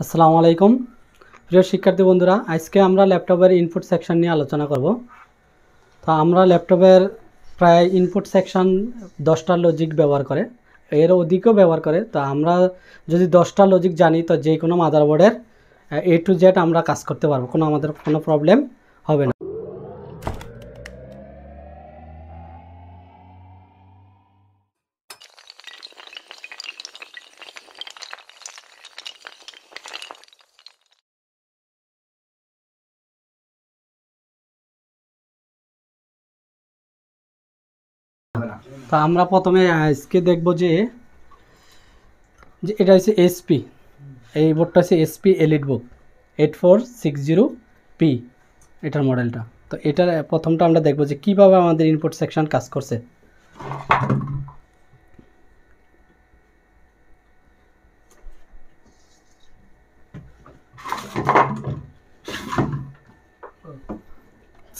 আসসালামু আলাইকুম। প্রিয় শিক্ষার্থী বন্ধুরা, আজকে আমরা ল্যাপটপের ইনপুট সেকশন নিয়ে আলোচনা করব। তো আমরা ল্যাপটপের প্রায় ইনপুট সেকশন দশটা লজিক ব্যবহার করে, এর অধিকও ব্যবহার করে। তো আমরা যদি দশটা লজিক জানি, তো যে কোনো মাদারবোর্ডের এ টু জেড আমরা কাজ করতে পারব, কোনো আমাদের কোনো প্রবলেম হবে না। তা আমরা প্রথমে আজকে দেখব যে এটা হচ্ছে এসপি এই বোর্ডটা হচ্ছে SP EliteBook eight four six zero P এটার মডেলটা। তো এটার প্রথমটা আমরা দেখব যে কীভাবে আমাদের ইনপুট সেকশন কাজ করছে।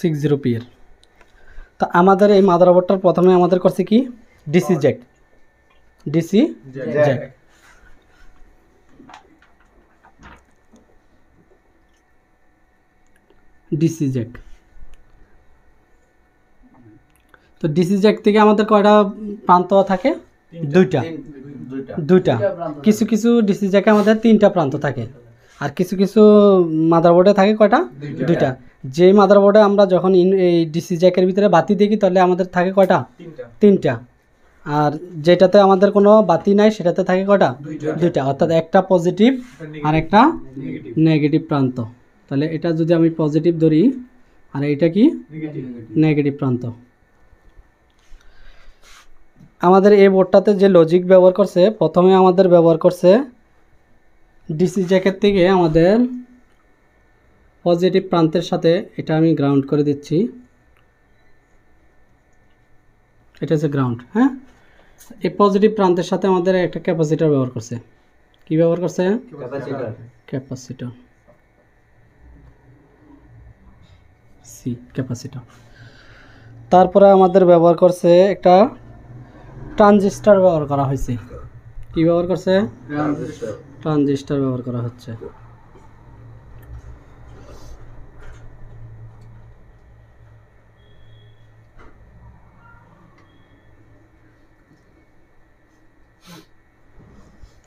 সিক্স জিরো পি এর। তা আমাদের এই মাদারবোর্ডটার প্রথমে আমাদের করছে কি? DC jack DC jack DC jack তো ডিসি জ্যাক থেকে আমাদের কয়টা প্রান্ত থাকে? দুইটা। দুইটা। কিছু কিছু ডিসি জ্যাকে আমাদের তিনটা প্রান্ত থাকে। আর কিছু কিছু মাদারবোর্ডে থাকে কয়টা? দুইটা। যে মাদারবোর্ডে আমরা যখন ইন- এই ডিসি জ্যাকের ভিতরে বাতি দেখি তাহলে আমাদের থাকে কয়টা? তিনটা। আর যেটাতে আমাদের কোনো বাতি নাই সেটাতে থাকে কয়টা? দুইটা। অর্থাৎ একটা পজিটিভ আর একটা নেগেটিভ প্রান্ত। তাহলে এটা যদি আমি পজিটিভ ধরি আর এটা কি? নেগেটিভ প্রান্ত। আমাদের এই বোর্ডটাতে যে লজিক ব্যবহার করছে প্রথমে আমাদের ব্যবহার করছে ডিসি জ্যাকের থেকে আমাদের পজিটিভ প্রান্তের সাথে এটা আমি গ্রাউন্ড করে দিচ্ছি। এটা হচ্ছে গ্রাউন্ড হ্যাঁ? এই পজিটিভ প্রান্তের সাথে আমাদের একটা ক্যাপাসিটার ব্যবহার করছে। কি ব্যবহার করছে? ক্যাপাসিটর। C capacitor. তারপরে আমাদের ব্যবহার করছে একটা ট্রানজিস্টার ব্যবহার করা হয়েছে। কি ব্যবহার করছে? ট্রানজিস্টার ব্যবহার করা হচ্ছে।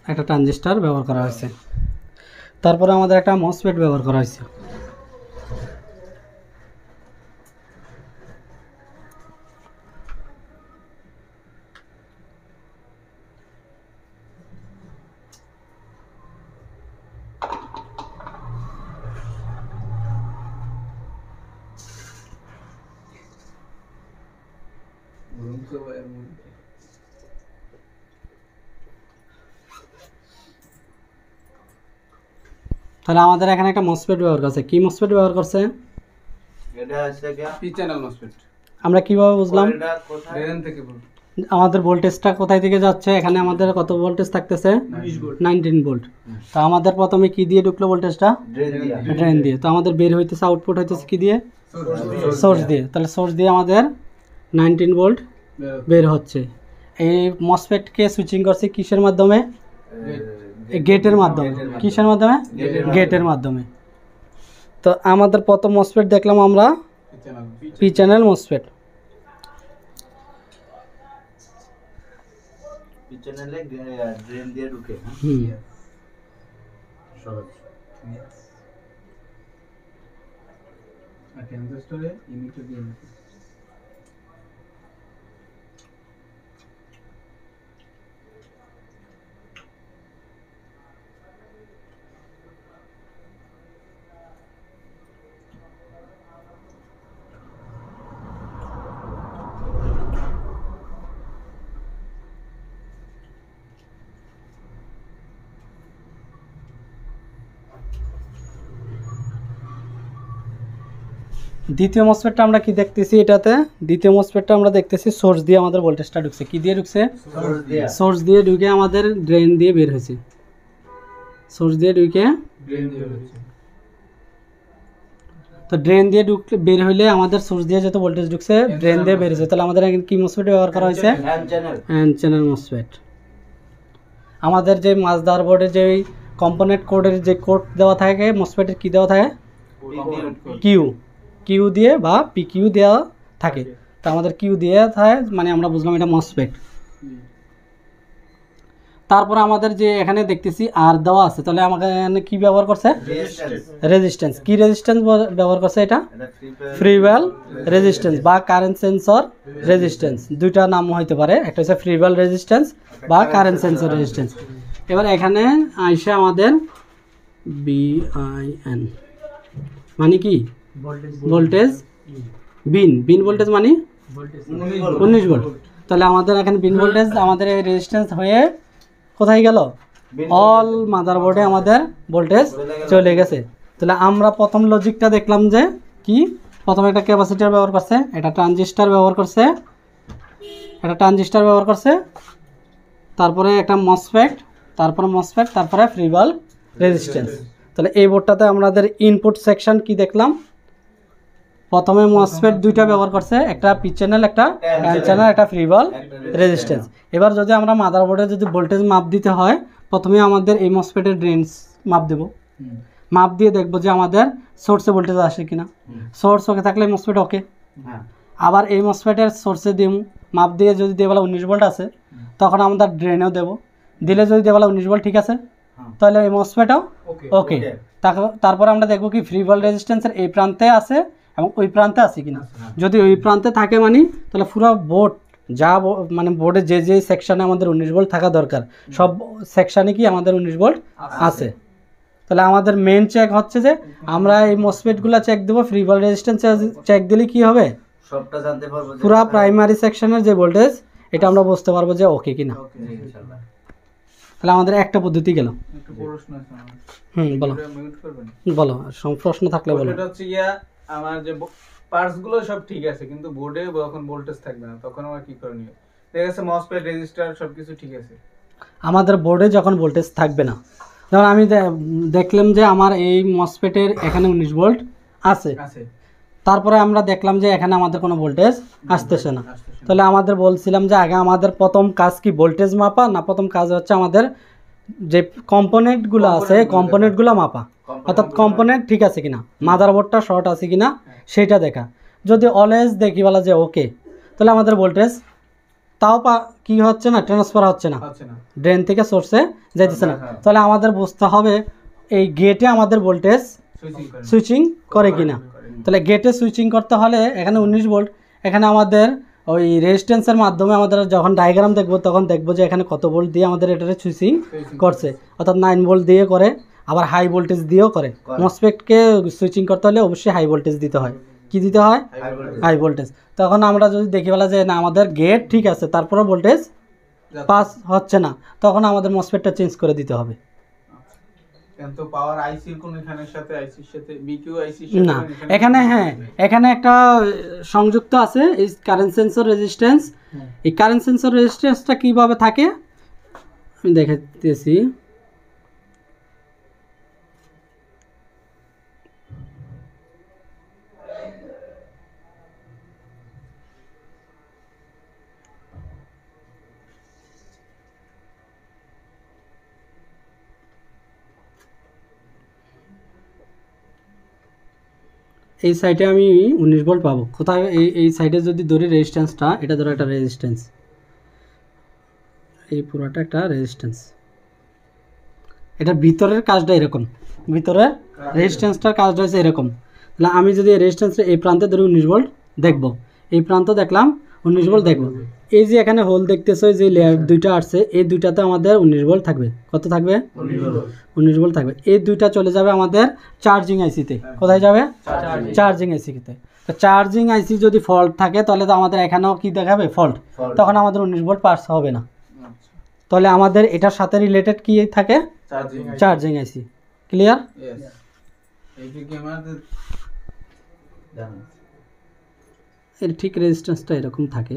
একটা ট্রানজিস্টার ব্যবহার করা হয়েছে। তারপরে আমাদের একটা মসফেট ব্যবহার করা হয়েছে। তাহলে আমাদের এখানে একটা মসফেট ব্যবহার করছে। কি মসফেট ব্যবহার করছে? এটা হচ্ছে কি পি চ্যানেল মসফেট আমরা কীভাবে বুঝলাম? ড্রেন থেকে বল। আমাদের ভোল্টেজটা কোথায় থেকে যাচ্ছে? এখানে আমাদের কত ভোল্টেজ থাকতেছে? নাইনটিন ভোল্ট তো আমাদের প্রথমে কি দিয়ে ঢুকলো ভোল্টেজটা? ড্রেন দিয়া। ড্রেন দিয়ে। তো আমাদের বের হইতেছে আউটপুট হইতেছে কি দিয়ে? সোর্স দিয়ে। তাহলে সোর্স দিয়ে আমাদের নাইনটিন ভোল্ট বের হচ্ছে। এই মসফেটকে সুইচিং করছে কিসের মাধ্যমে? গেটের মাধ্যমে। কিসের মাধ্যমে? গেটের মাধ্যমে। তো আমাদের প্রথম মসফেট দেখলাম আমরা। P channel P channel MOSFET পিছনে ড্রেন দিয়ে ঢুকে। হুম। সহজ। আর ট্রানজিস্টরে ইমিটার দিয়ে দ্বিতীয় মসফেটটা আমরা কি দেখতেছি এটাতে? দ্বিতীয় মসফেটটা আমরা দেখতেছি সোর্স দিয়ে আমাদের ভোল্টেজটা ঢুকছে। কি দিয়ে ঢুকছে? সোর্স দিয়ে। ঢুকে আমাদের ড্রেন দিয়ে বের হয়েছে। সোর্স দিয়ে ঢুকে তো ড্রেন দিয়ে ঢুকলে বের হইলে আমাদের সোর্স দিয়ে যত ভোল্টেজ ঢুকছে ড্রেন দিয়ে বের হয়েছে। তাহলে আমাদের এখানে কি মসফেট ব্যবহার করা হয়েছে? হ্যান্ড চ্যানেল মসফেট আমাদের যে মাছদার বোর্ডে যে কম্পোনেন্ট কোডের যে কোড দেওয়া থাকে মসফেটের কী দেওয়া থাকে? কিউ কিউ দিয়ে বা পি কিউ দেওয়া থাকে। তো আমাদের কিউ দিয়ে থাকে মানে আমরা বুঝলাম এটা মসফেট তারপর আমাদের যে এখানে দেখতেছি আর দেওয়া আছে তাহলে আমাকে এখানে কি ব্যবহার করছে? রেজিস্ট্যান্স কি রেজিস্ট্যান্স ব্যবহার করছে এটা? এটা ফ্রি ফ্রি ওয়েল রেজিস্ট্যান্স বা কারেন্ট সেন্সর রেজিস্ট্যান্স দুইটা নাম হইতে পারে একটা হচ্ছে ফ্রি ওয়েল রেজিস্ট্যান্স বা কারেন্ট সেন্সর রেজিস্ট্যান্স এবার এখানে আইসে আমাদের বিআইএন মানে কি? ভোল্টেজ বিন বিন ভোল্টেজ মানে? উনিশ ভোল্ট তাহলে আমাদের এখানে বিন ভোল্টেজ আমাদের এই রেজিস্ট্যান্স হয়ে কোথায় গেল? অল মাদারবোর্ডে আমাদের ভোল্টেজ চলে গেছে। তাহলে আমরা প্রথম লজিকটা দেখলাম যে কি? প্রথমে একটা ক্যাপাসিটার ব্যবহার করছে এটা ট্রানজিস্টার ব্যবহার করছে একটা ট্রানজিস্টার ব্যবহার করছে তারপরে একটা মসফেট তারপরে মসফেট তারপরে ফ্রিবাল রেজিস্ট্যান্স তাহলে এই বোর্ডটাতে আমাদের ইনপুট সেকশন কি দেখলাম? প্রথমে মসফেট দুইটা ব্যবহার করছে একটা পি চ্যানেল একটা এন চ্যানেল একটা ফ্রিবাল রেজিস্ট্যান্স এবার যদি আমরা মাদারবোর্ডে যদি ভোল্টেজ মাপ দিতে হয় প্রথমে আমাদের এই মসফেটের ড্রেন্স মাপ দেব। মাপ দিয়ে দেখব যে আমাদের সোর্সে ভোল্টেজ আসে কিনা। সোর্স ওকে থাকলে মসফেট ওকে হ্যাঁ। আবার এই মসফেটের সোর্সে দিম। মাপ দিয়ে যদি দেওয়ালা উনিশ ভোল্ট আছে তখন আমরা ড্রেনেও দেবো। দিলে যদি দেওয়ালা উনিশ ভোল্ট ঠিক আছে হ্যাঁ। তাহলে এই মসফেটও ওকে. তারপর আমরা দেখব কি ফ্রি ভোল্ট রেজিস্ট্যান্সের এই প্রান্তে আছে এবং ওই প্রান্তে আছে কিনা? যদি ওই প্রান্তে থাকে মানে তাহলে পুরো বোর্ড যা মানে বোর্ডে যে যে সেকশনে আমাদের উনিশ ভোল্ট থাকা দরকার সব সেকশনে কি আমাদের উনিশ ভোল্ট আছে। তাহলে আমাদের মেন চেক হচ্ছে যে আমরা এই মসফেটগুলো চেক দেবো ফ্রি ভোল্ট রেজিস্ট্যান্স চেক দিলে কি হবে? সবটা জানতে পারব যে পুরা প্রাইমারি সেকশনের যে ভোল্টেজ এটা আমরা বুঝতে পারব যে ওকে কিনা। তাহলে আমাদের একটা পদ্ধতি গেল। একটু প্রশ্ন আছে আমার হুম বলো। বলো প্রশ্ন থাকলে বলো। এটা হচ্ছে গিয়া আমার যে পার্টসগুলো সব ঠিক আছে কিন্তু বোর্ডে যখন ভোল্টেজ থাকবে না তখন আমার কি করণীয় দেখা গেছে মসপেট রেজিস্টার সবকিছু ঠিক আছে। আমাদের বোর্ডে যখন ভোল্টেজ থাকবে না যেমন আমি দেখলাম যে আমার এই মসফেটের এখানে উনিশ ভোল্ট আছে। আছে। তারপরে আমরা দেখলাম যে এখানে আমাদের কোনো ভোল্টেজ আসতেছে না। আসতেছে না। তাহলে আমাদের বলছিলাম যে আগে আমাদের প্রথম কাজ কি ভোল্টেজ মাপা না প্রথম কাজ হচ্ছে আমাদের যে কম্পোনেন্টগুলো আছে কম্পোনেন্টগুলো মাপা? অর্থাৎ কম্পোনেন্ট ঠিক আছে কিনা? মাদারবোর্ডটা শর্ট আছে কিনা? সেটা দেখা। যদি অলওয়েজ দেখি বলা যে ওকে তাহলে আমাদের ভোল্টেজ তাও পা কি হচ্ছে না? ট্রান্সফার হচ্ছে না। ড্রেন থেকে সোর্সে যাইতেছে না। হ্যাঁ। তাহলে আমাদের বুঝতে হবে এই গেটে আমাদের ভোল্টেজ সুইচিং করে। কিনা। তাহলে গেটে সুইচিং করতে হলে এখানে উনিশ ভোল্ট এখানে আমাদের ওই রেজিস্ট্যান্সের মাধ্যমে আমাদের যখন ডায়াগ্রাম দেখব তখন দেখব যে এখানে কত ভোল্ট দিয়ে আমাদের এটারে সুইচিং করছে। অর্থাৎ নাইন ভোল্ট দিয়ে করে। আবার হাই ভোল্টেজ দিয়েও করে। মসপেটকে সুইচিং করতে হলে অবশ্যই হাই ভোল্টেজ দিতে হয়। কি দিতে হয়? হাই ভোল্টেজ তখন আমরা যদি দেখি বলা যে না আমাদের গেট ঠিক আছে তারপরে ভোল্টেজ পাস হচ্ছে না। তখন আমাদের মসপেটটা চেঞ্জ করে দিতে হবে। না এখানে হ্যাঁ এখানে একটা সংযুক্ত আছে কারেন্ট সেন্সর রেজিস্ট্যান্স এই কারেন্ট সেন্সর রেজিস্ট্যান্সটা কীভাবে থাকে? আমি দেখাতেছি। এই সাইডে আমি উনিশ ভোল্ট পাবো। কোথায়? এই এই সাইডে যদি ধরি রেজিস্ট্যান্সটা এটা ধরো একটা রেজিস্ট্যান্স এই পুরোটা একটা রেজিস্ট্যান্স এটা ভিতরের কাজটা এরকম। ভিতরে রেজিস্ট্যান্সটার কাজটা হয়েছে এরকম। তাহলে আমি যদি এই রেজিস্ট্যান্সটা এই প্রান্তে ধরি উনিশ ভোল্ট দেখব। এই প্রান্ত দেখলাম উনিশ ভোল্ট দেখব এই যে এখানে হোল দেখতেছো যে লেয়ার দুইটা আসছে এই দুইটাতে আমাদের উনিশ ভোল্ট থাকবে। কত থাকবে? উনিশ ভোল্ট থাকবে। এই দুইটা চলে যাবে আমাদের চার্জিং আইসিতে কোথায় যাবে? চার্জিং আইসিতে তো চার্জিং আইসি যদি ফল্ট থাকে তাহলে তো আমাদের এখানেও কি দেখাবে? ফল্ট তখন আমাদের উনিশ ভোল্ট পাস হবে না। তাহলে আমাদের এটার সাথে রিলেটেড কি থাকে? Charging charging IC clear yes এইটা কি আমাদের জানো। এর ঠিক রেজিস্ট্যান্সটা এরকম থাকে।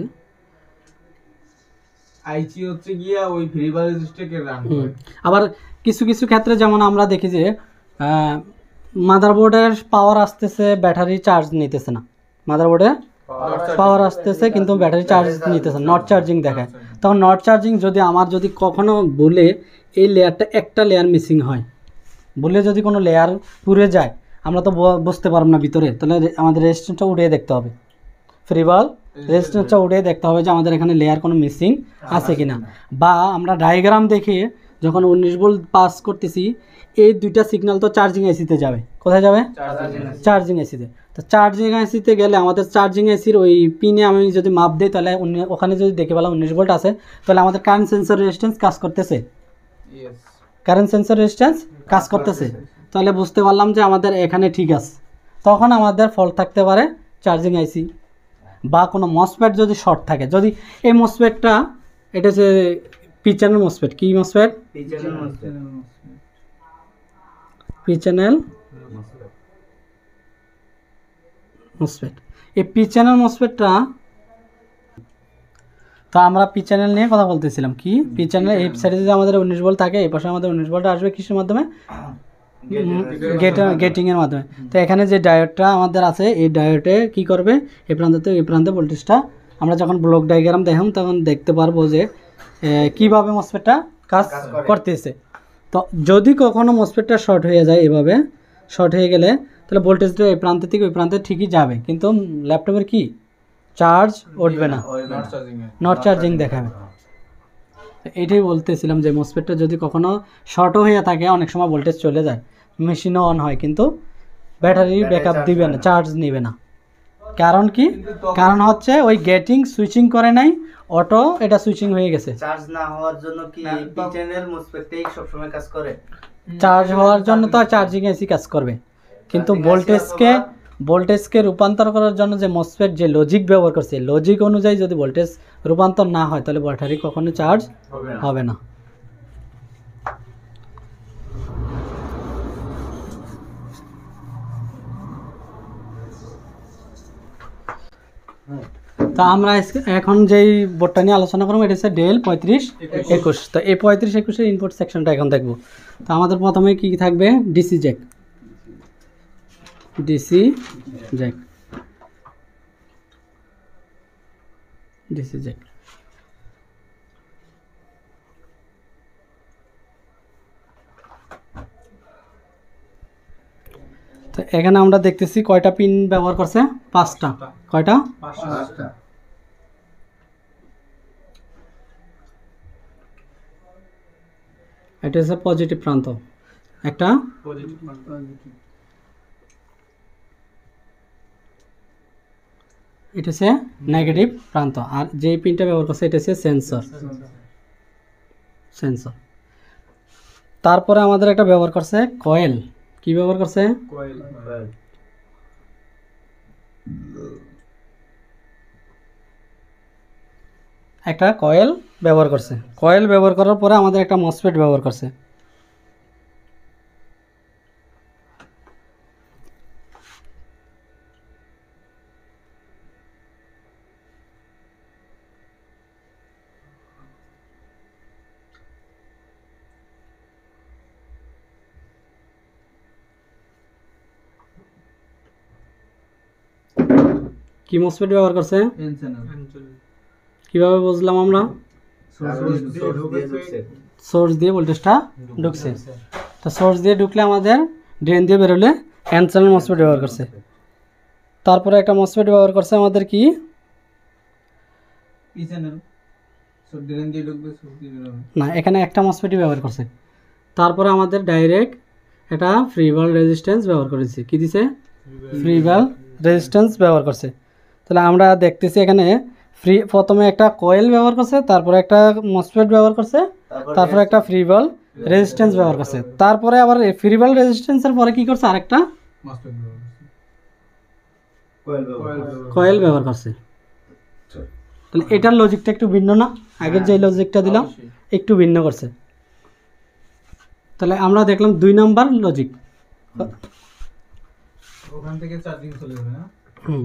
আইসি হচ্ছে গিয়া ওই ভেরিয়েবল রেজিস্টারকে রান হুম। করে আবার কিছু কিছু ক্ষেত্রে যেমন আমরা দেখি যে মাদারবোর্ডের পাওয়ার আসতেছে ব্যাটারি চার্জ নিতেছে না। মাদারবোর্ডে পাওয়ার আসতেছে কিন্তু ব্যাটারি চার্জ নিতেছে নট চার্জিং দেখায় তখন নট চার্জিং যদি আমার যদি কখনো বলে এই লেয়ারটা একটা লেয়ার মিসিং হয়। বলে যদি কোনো লেয়ার পুড়ে যায় আমরা তো ব- বুঝতে পারব না ভিতরে তাহলে আমাদের রেজিস্ট্যান্সটা উড়িয়ে দেখতে হবে। ফ্রিবাল রেজিস্ট্যান্সটা উঠে দেখতে হবে যে আমাদের এখানে লেয়ার কোনো মিসিং আছে কি না বা আমরা ডায়াগ্রাম দেখে যখন উনিশ ভোল্ট পাস করতেছি এই দুইটা সিগন্যাল তো চার্জিং এসিতে যাবে। কোথায় যাবে? চার্জিং এসিতে তো। চার্জিং এসিতে গেলে আমাদের চার্জিং এসির ওই পিনে আমি যদি মাপ দিই তাহলে ওখানে যদি দেখে পেলাম উনিশ ভোল্ট আছে তাহলে আমাদের কারেন্ট সেন্সর রেজিস্ট্যান্স কাজ করতেছে। কারেন্ট সেন্সর রেজিস্ট্যান্স কাজ করতেছে। তাহলে বুঝতে পারলাম যে আমাদের এখানে ঠিক আছে। তখন আমাদের ফল্ট থাকতে পারে চার্জিং আইসি বা কোনো মসপেট যদি শর্ট থাকে যদি এই মসপেটটা এটা হচ্ছে পি চ্যানেল মসপেট কি চ্যানেল পি চ্যানেল মসফেট। এই পি চ্যানেল মসফেটটা তো আমরা পি চ্যানেল নিয়ে কথা বলতেছিলাম কি? পি চ্যানেল এই সাইডে যদি আমাদের উনিশ বল থাকে এই পাশে আমাদের উনিশ বলটা আসবে কিসের মাধ্যমে? গেটের মাধ্যমে। তো এখানে যে ডায়োডটা আমাদের আছে এই ডায়োডে কি করবে? এই প্রান্ত থেকে এই প্রান্তে ভোল্টেজটা আমরা যখন ব্লক ডায়াগ্রাম দেখাম তখন দেখতে পারব যে কীভাবে মসফেটটা কাজ করতেছে। তো যদি কখনো মসফেটটা শর্ট হয়ে যায় এভাবে শর্ট হয়ে গেলে তাহলে ভোল্টেজটা এই প্রান্ত থেকে ওই প্রান্তে ঠিকই যাবে। কিন্তু ল্যাপটপের কি? চার্জ উঠবে না। নট নট চার্জিং দেখাবে। তো এইটাই বলতেছিলাম যে মসফেটটা যদি কখনো শর্টও হয়ে থাকে অনেক সময় ভোল্টেজ চলে যায়। মেশিনও অন হয় কিন্তু ব্যাটারি ব্যাকআপ দিবে না। চার্জ নেবে না। কারণ কি? কারণ হচ্ছে ওই গেটিং সুইচিং করে নাই অটো এটা সুইচিং হয়ে গেছে। চার্জ না হওয়ার জন্য কি না, পি চ্যানেল মসফেটটাই সবসময় কাজ করে? চার্জ হওয়ার জন্য তো চার্জিং এসি কাজ করবে। কিন্তু ভোল্টেজকে ভোল্টেজকে রূপান্তর করার জন্য যে মসফেট যে লজিক ব্যবহার করছে লজিক অনুযায়ী যদি ভোল্টেজ রূপান্তর না হয় তাহলে ব্যাটারি কখনো চার্জ হবে না। তো আমরা এখন যেই বোর্ডটা নিয়ে আলোচনা করব এটা হচ্ছে ডেল পঁয়ত্রিশ একুশ। তো এই পঁয়ত্রিশ একুশের ইনপুট সেকশনটা এখন দেখব। তো আমাদের প্রথমে কি থাকবে? DC jack DC jack DC jack তো এখানে আমরা দেখতেছি কয়টা পিন ব্যবহার করছে? পাঁচটা। কয়টা? পাঁচটা। এটা হচ্ছে পজিটিভ প্রান্ত। একটা পজিটিভ। এটা হচ্ছে নেগেটিভ প্রান্ত। আর যে পিনটা ব্যবহার করছে এটা হচ্ছে সেন্সর সেন্সর তারপরে আমাদের একটা ব্যবহার করছে কয়েল কি ব্যবহার করছে? কোয়েল একটা কয়েল ব্যবহার করছে। কয়েল ব্যবহার করার পরে আমাদের একটা মসফেট ব্যবহার করছে। কি মসফেট ব্যবহার করছে? কীভাবে বুঝলাম আমরা? সোর্স দিয়ে ভোল্টেজটা ঢুকছে। তো সোর্স দিয়ে ঢুকলে আমাদের ড্রেন দিয়ে বেরোলে হ্যান্ড চ্যানেল মসফেট ব্যবহার করছে। তারপরে একটা মসফেট ব্যবহার করছে আমাদের কি? না এখানে একটা মসফেটই ব্যবহার করছে। তারপরে আমাদের ডাইরেক্ট এটা ফ্রি ভালো রেজিস্ট্যান্স ব্যবহার করেছি। কি দিছে? ফ্রি ভালো রেজিস্ট্যান্স ব্যবহার করছে। তাহলে আমরা দেখতেছি এখানে ফ্রি প্রথমে একটা কয়েল ব্যবহার করছে তারপরে একটা মসফেট ব্যবহার করছে তারপরে একটা ফ্রি ভালো রেজিস্ট্যান্স ব্যবহার করছে। তারপরে আবার ফ্রি ভালো রেজিস্ট্যান্সের পরে কি করছে আরেকটা? কয়েল ব্যবহার করছে। তাহলে এটার লজিকটা একটু ভিন্ন না? আগের যে লজিকটা দিলাম একটু ভিন্ন করছে। তাহলে আমরা দেখলাম দুই নাম্বার লজিক ওখান থেকে চার্জিং চলে যাবে না? হুম।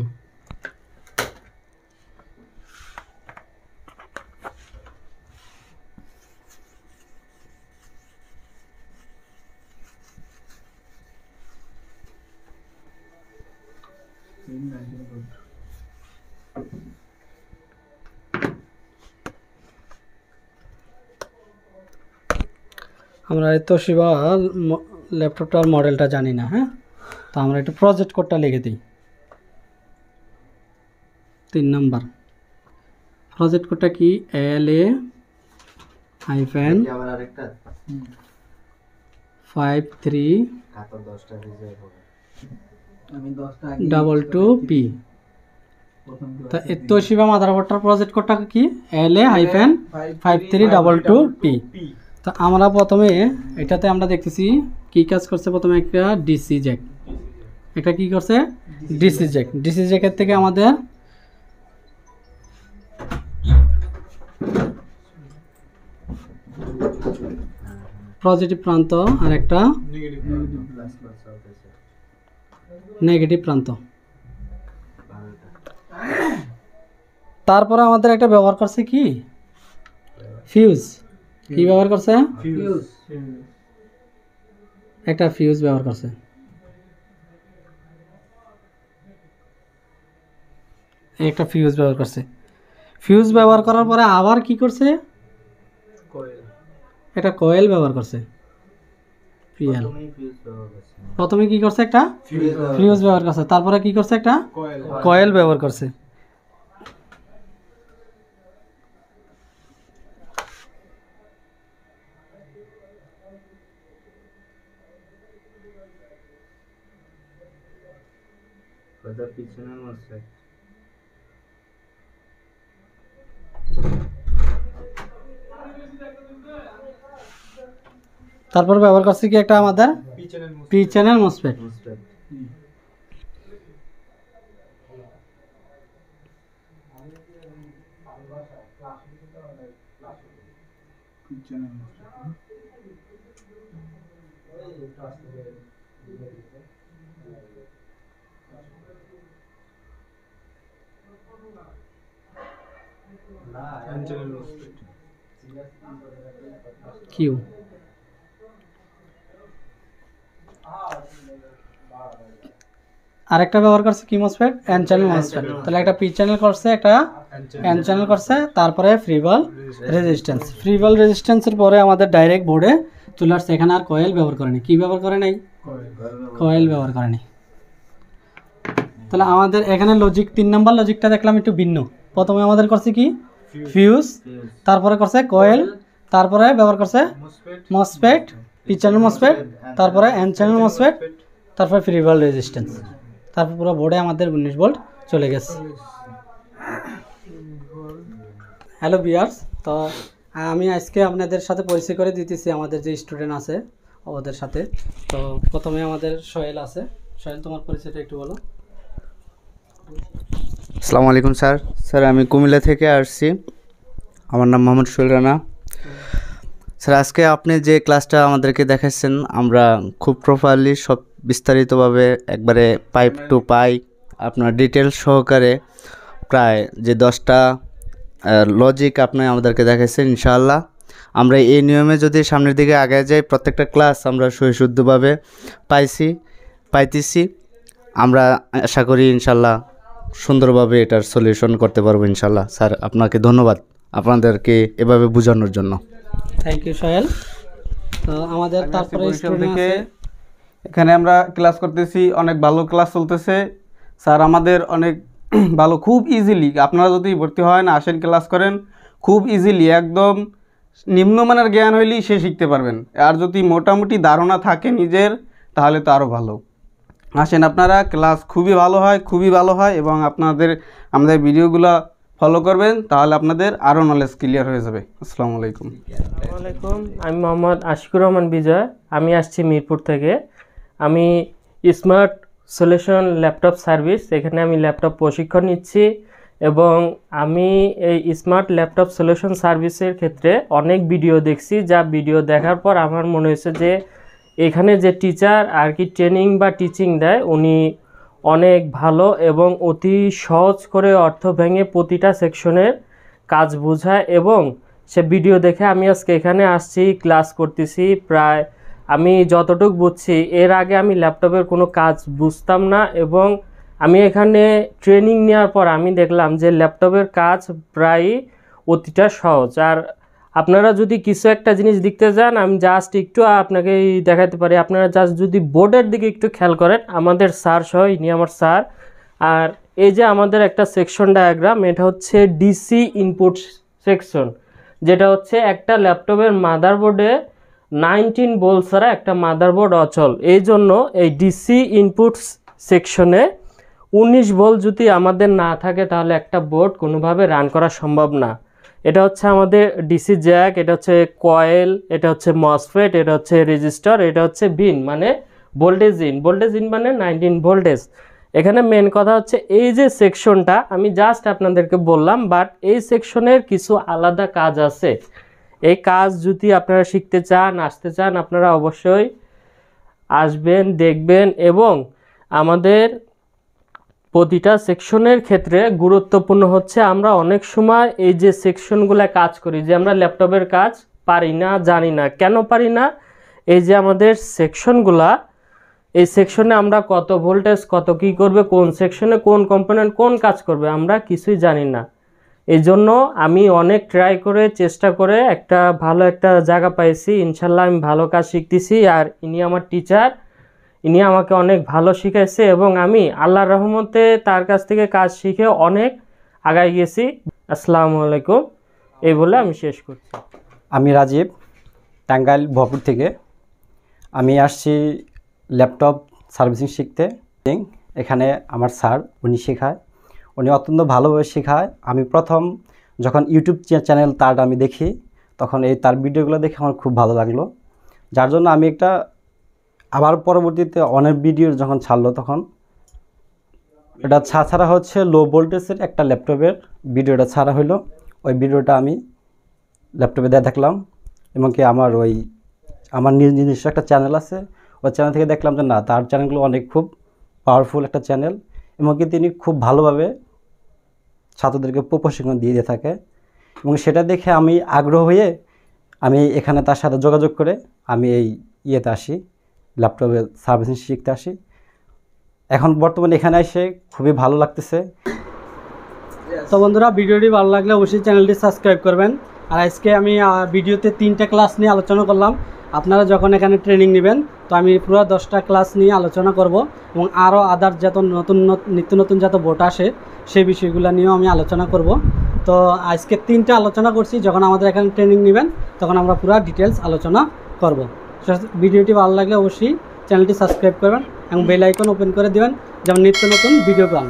আমরা এত শিবা ল্যাপটপটার মডেলটা জানি না হ্যাঁ? তো আমরা একটু প্রজেক্ট কোডটা লিখে দিই। তিন নম্বর। প্রজেক্ট কোডটা কি? L A hyphen five three double two P তা তোশিবা মাদারবোর্ডটার প্রজেক্ট কোডটা কি? L A hyphen five three double two P তো আমরা প্রথমে এটাতে আমরা দেখতেছি কি কাজ করছে প্রথমে একটা ডিসি জ্যাক এটা কি করছে? ডিসি জ্যাক ডিসি জ্যাকের থেকে আমাদের পজিটিভ প্রান্ত আর একটা নেগেটিভ প্রান্ত। তারপরে আমাদের একটা ব্যবহার করছে কি? ফিউজ কি ব্যবহার করছে? একটা ফিউজ ব্যবহার করছে। একটা ফিউজ ব্যবহার করছে। ফিউজ ব্যবহার করার পরে আবার কি করছে? একটা কয়েল ব্যবহার করছে। করছ। প্রথমে কি করছে একটা? ফিউজ ব্যবহার করছে। তারপরে কি করছে একটা? কয়েল ব্যবহার করছে। ওটা পিছনের তারপর ব্যবহার করছে কি একটা আমাদের? পি চ্যানেল মসফেট কিউ আরেকটা ব্যবহার করছে কি মসফেট এন চ্যানেল মসফেট তাহলে একটা পি চ্যানেল করছে একটা এন চ্যানেল করছে তারপরে ফ্রিবল রেজিস্ট্যান্স ফ্রিবল রেজিস্ট্যান্সের পরে আমাদের ডাইরেক্ট বোর্ডে চলে আসছে। এখানে আর কয়েল ব্যবহার করেনি। কি ব্যবহার করে নাই? কয়েল ব্যবহার করেনি। তাহলে আমাদের এখানে লজিক তিন নাম্বার লজিকটা দেখলাম একটু ভিন্ন। প্রথমে আমাদের করছে কি? ফিউজ তারপরে করছে কয়েল তারপরে ব্যবহার করছে মসফেট পি চ্যানেল মসফেট তারপরে এন চ্যানেল মসফেট তারপরে ফ্রিবল রেজিস্ট্যান্স তারপর পুরো বোর্ডে আমাদের উনিশ ভোল্ট চলে গেছে। হ্যালো বিয়ার্স তো আমি আজকে আপনাদের সাথে পরিচয় করে দিতেছি, আমাদের যে স্টুডেন্ট আছে, ওদের সাথে। তো প্রথমে আমাদের সোহেল আছে। সোহেল, তোমার পরিচয়টা একটু বলো। আসসালামু আলাইকুম স্যার। স্যার, আমি কুমিল্লা থেকে আসছি। আমার নাম মোহাম্মদ সোহেল রানা। স্যার আজকে আপনি যে ক্লাসটা আমাদেরকে দেখাচ্ছেন আমরা খুব প্রপারলি সব বিস্তারিতভাবে একবারে পাইপ টু পাই আপনার ডিটেলস সহকারে প্রায় যে দশটা লজিক আপনি আমাদেরকে দেখাচ্ছেন ইনশাআল্লাহ। আমরা এই নিয়মে যদি সামনের দিকে আগে যাই, প্রত্যেকটা ক্লাস আমরা সহিশুদ্ধভাবে পাইছি, পাইতেছি। আমরা আশা করি ইনশাল্লাহ সুন্দরভাবে এটার সলিউশন করতে পারব ইনশাল্লাহ স্যার আপনাকে ধন্যবাদ আপনাদেরকে এভাবে বোঝানোর জন্য। থ্যাংক ইউ সোহেল তো আমাদের তারপরে থেকে। এখানে আমরা ক্লাস করতেছি অনেক ভালো ক্লাস চলতেছে। স্যার আমাদের অনেক ভালো খুব ইজিলি আপনারা যদি ভর্তি হয় আসেন ক্লাস করেন খুব ইজিলি একদম নিম্নমানের জ্ঞান হইলেই সে শিখতে পারবেন। আর যদি মোটামুটি ধারণা থাকে নিজের তাহলে তো আরও ভালো। আসেন আপনারা ক্লাস খুবই ভালো হয় খুবই ভালো হয় এবং আপনাদের আমাদের ভিডিওগুলো ফলো করবেন, তাহলে আপনাদের আরও নলেজ ক্লিয়ার হয়ে যাবে। আসসালামু আলাইকুম। আলাইকুম আমি মোহাম্মদ আশিকুর রহমান বিজয়। আমি আসছি মিরপুর থেকে। আমি স্মার্ট সলিউশন ল্যাপটপ সার্ভিস এখানে আমি ল্যাপটপ প্রশিক্ষণ নিচ্ছি এবং আমি এই স্মার্ট ল্যাপটপ সলিউশন সার্ভিসের ক্ষেত্রে অনেক ভিডিও দেখছি। যা ভিডিও দেখার পর আমার মনে হয়েছে যে এখানে যে টিচার আর কি ট্রেনিং বা টিচিং দেয়, উনি অনেক ভালো এবং অতি সহজ করে অর্থ ভেঙে প্রতিটা সেকশনের কাজ বোঝায় এবং সে ভিডিও দেখে আমি আজকে এখানে আসছি, ক্লাস করতেছি প্রায়, আমি যতটুক বুঝছি এর আগে আমি ল্যাপটপের কোনো কাজ বুঝতাম না এবং আমি এখানে ট্রেনিং নেওয়ার পর আমি দেখলাম যে ল্যাপটপের কাজ প্রায় অতিটা সহজ। আর আপনারা যদি কিছু একটা জিনিস দেখতে যান, আমি জাস্ট একটু আপনাকে দেখাতে পারি। আপনারা জাস্ট যদি বোর্ডের দিকে একটু খেয়াল করেন, আমাদের স্যার সহ, ইনি আমার স্যার আর এই যে আমাদের একটা সেকশন ডায়াগ্রাম এটা হচ্ছে ডিসি ইনপুট সেকশন যেটা হচ্ছে একটা ল্যাপটপের মাদারবোর্ডে নাইনটিন বোল ছাড়া একটা মাদারবোর্ড অচল। এই জন্য এই ডিসি ইনপুট সেকশনে উনিশ ভোল যদি আমাদের না থাকে, তাহলে একটা বোর্ড কোনোভাবে রান করা সম্ভব না। এটা হচ্ছে আমাদের ডিসি জ্যাক, এটা হচ্ছে কয়েল, এটা হচ্ছে মসফেট, এটা হচ্ছে রেজিস্টার, এটা হচ্ছে বিন মানে ভোল্টেজ ইন। ভোল্টেজ ইন মানে নাইনটিন ভোল্টেজ। এখানে মেন কথা হচ্ছে এই যে সেকশনটা আমি জাস্ট আপনাদেরকে বললাম বাট এই সেকশনের কিছু আলাদা কাজ আছে। এই কাজ যদি আপনারা শিখতে চান, আসতে চান, আপনারা অবশ্যই আসবেন, দেখবেন, এবং আমাদের প্রতিটা সেকশনের ক্ষেত্রে গুরুত্বপূর্ণ হচ্ছে আমরা অনেক সময় এই যে সেকশনগুলো কাজ করি, যে আমরা ল্যাপটপের কাজ পারি না, জানি না, কেন পারি না? এই যে আমাদের সেকশনগুলা, এই সেকশনে আমরা কত ভোল্টেজ, কত কি করবে, কোন সেকশনে কোন কম্পোনেন্ট কোন কাজ করবে, আমরা কিছুই জানি না। এই জন্য আমি অনেক ট্রাই করে, চেষ্টা করে একটা ভালো একটা জায়গা পাইছি। ইনশাল্লাহ আমি ভালো কাজ শিখতেছি। আর ইনি আমার টিচার ইনি আমাকে অনেক ভালো শিখাইছে এবং আমি আল্লাহর রহমতে তার কাছ থেকে কাজ শিখে অনেক আগাই গেছি। আসসালামু আলাইকুম। এই বলে আমি শেষ করছি। আমি রাজীব, টাঙ্গাইল ভপুর থেকে। আমি আসছি ল্যাপটপ সার্ভিসিং শিখতে। এখানে আমার স্যার, উনি শেখায়। উনি অত্যন্ত ভালোভাবে শেখায়। আমি প্রথম যখন ইউটিউব চ্যানেল তার আমি দেখি, তখন এই তার ভিডিওগুলো দেখে আমার খুব ভালো লাগল। যার জন্য আমি একটা আবার পরবর্তীতে অনেক ভিডিও যখন ছাড়লো তখন, এটা ছাড়া হচ্ছে লো ভোল্টেজের একটা ল্যাপটপের ভিডিওটা ছাড়া হলো ওই ভিডিওটা আমি ল্যাপটপে দিয়ে দেখলাম এবং কি আমার ওই, আমার নিজ নিজস্ব একটা চ্যানেল আছে। ওই চ্যানেল থেকে দেখলাম যে না, তার চ্যানেলগুলো অনেক খুব পাওয়ারফুল একটা চ্যানেল এবং কি তিনি খুব ভালোভাবে ছাত্রদেরকে প্রশিক্ষণ দিয়ে দিয়ে থাকে। এবং সেটা দেখে আমি আগ্রহ হয়ে আমি এখানে তার সাথে যোগাযোগ করে আমি এই ইয়েতে আসি। ল্যাপটপে সার্ভিসিং শিখতে আসি। এখন বর্তমানে এখানে এসে খুবই ভালো লাগতেছে। তো বন্ধুরা, ভিডিওটি ভালো লাগলে অবশ্যই চ্যানেলটি সাবস্ক্রাইব করবেন। আর আজকে আমি ভিডিওতে তিনটা ক্লাস নিয়ে আলোচনা করলাম। আপনারা যখন এখানে ট্রেনিং নেবেন, তো আমি পুরো দশটা ক্লাস নিয়ে আলোচনা করব এবং আরও আদার যত নতুন নত- নিত্য নতুন যত বোট আসে, সেই বিষয়গুলো নিয়েও আমি আলোচনা করব। তো আজকে তিনটা আলোচনা করছি। যখন আমাদের এখানে ট্রেনিং নেবেন, তখন আমরা পুরো ডিটেলস আলোচনা করব। ভিডিওটি ভালো লাগলে অবশ্যই চ্যানেলটি সাবস্ক্রাইব করবেন এবং বেল আইকন ওপেন করে দেবেন, যেমন নিত্য নতুন ভিডিও পান।